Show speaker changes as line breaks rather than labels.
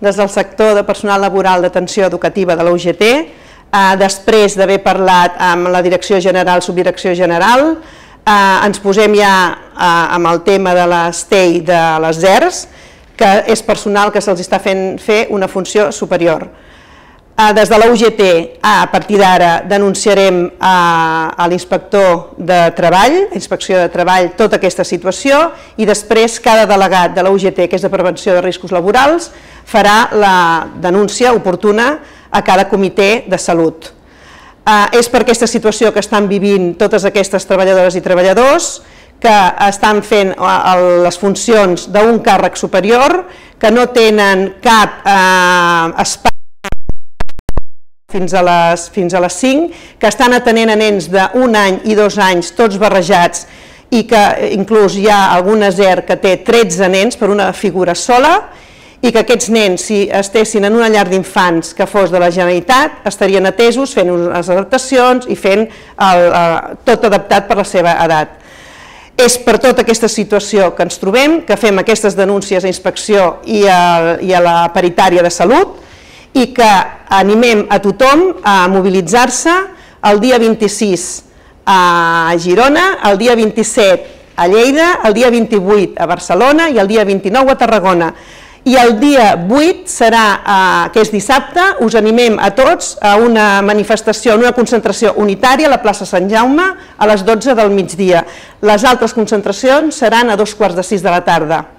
des del sector de personal laboral d'atenció educativa de la UGT, eh, després d'haver parlat amb la Direcció General, Subdirecció General, eh, ens posem ja eh, amb el tema de l'estei de les ERS, que és personal que se'ls està fent fer una funció superior. Eh, des de la UGT, a partir d'ara, denunciarem a, a l'inspector de Treball, Inspecció de Treball, tota aquesta situació i després cada delegat de la UGT, que és de Prevenció de Riscos Laborals, farà la denúncia oportuna a cada comitè de salut. Eh, és per aquesta situació que estan vivint totes aquestes treballadores i treballadors que estan fent les funcions d'un càrrec superior, que no tenen cap eh, espai fins a, les, fins a les 5, que estan atenent a nens d'un any i dos anys, tots barrejats, i que inclús hi ha alguna ER que té 13 nens per una figura sola, i que aquests nens, si estessin en una llar d'infants que fos de la Generalitat, estarien atesos fent les adaptacions i fent el, el, tot adaptat per la seva edat. És per tota aquesta situació que ens trobem, que fem aquestes denúncies a inspecció i a, i a la paritària de salut, i que animem a tothom a mobilitzar-se el dia 26 a Girona, el dia 27 a Lleida, el dia 28 a Barcelona i el dia 29 a Tarragona. I el dia 8 serà, eh, que és dissabte, us animem a tots a una manifestació, a una concentració unitària a la plaça Sant Jaume a les 12 del migdia. Les altres concentracions seran a dos quarts de sis de la tarda.